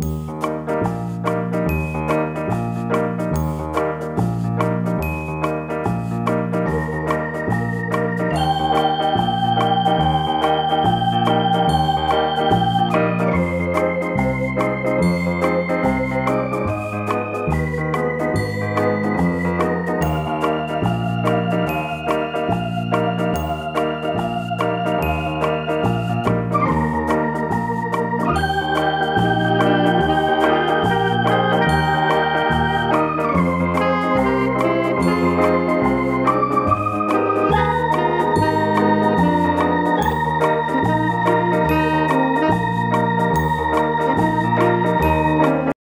Música